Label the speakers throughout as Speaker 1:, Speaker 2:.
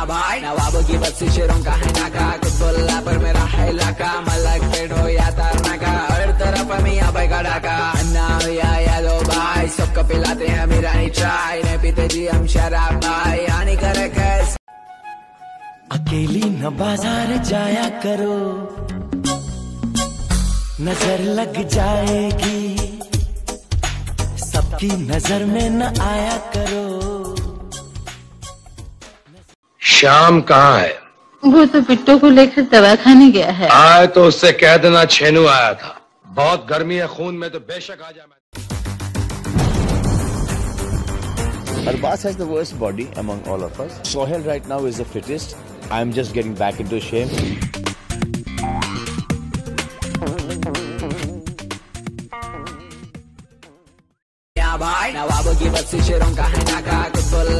Speaker 1: यहाँ भाई नवाबों की बस्ती शेरों का है नाका। कुतुल्ला पर मेरा है इलाका मलक पेट हो या तारनाका हर तरफ़ हम यहाँ भाई का डाका। अन्ना हो या यादो भाई, सबको पिलाते हैं मीरानी चाय नहीं पीते जी हम शराब भाई। हानिकारक है
Speaker 2: अकेली न बाज़ार जाया करो। नज़र लग जाएगी। सबकी नज़र में न आया करो।
Speaker 3: श्याम कहाँ है
Speaker 4: वो तो बिट्टू को लेकर दवा खाने गया है
Speaker 3: आए तो उससे कह देना छेनू आया था बहुत गर्मी है खून में तो बेशक आ जाए
Speaker 5: Arbas has the worst body among all of us. Sohail right now is the fittest. I'm just getting back into shape.
Speaker 2: यहाँ भाई नवाबों की बस्ती शेरों का है नाका कुतुल्ला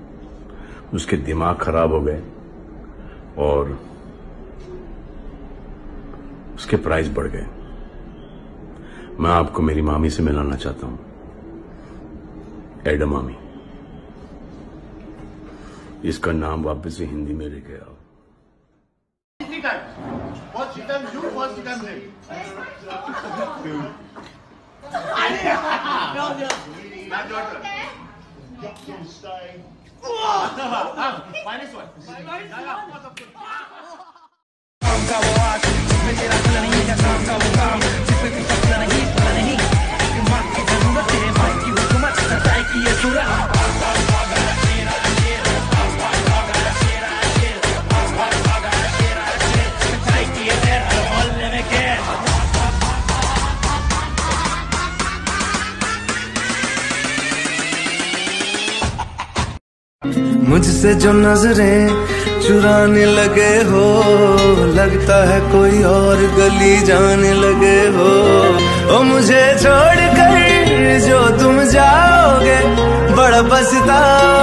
Speaker 6: उसके दिमाग खराब हो गए और उसके प्राइस बढ़ गए। मैं आपको मेरी मामी से मिलाना चाहता हूँ। एडम मामी। इसका नाम वापस से हिंदी में लेके आओ.
Speaker 7: Not your to stay. Ah, ah, minus one. Minus one.
Speaker 8: मुझसे जो नज़रें चुराने लगे हो, लगता है कोई और गली जाने लगे हो। ओ, मुझे छोड़ कर जो तुम जाओगे, बड़ा पछताओगे।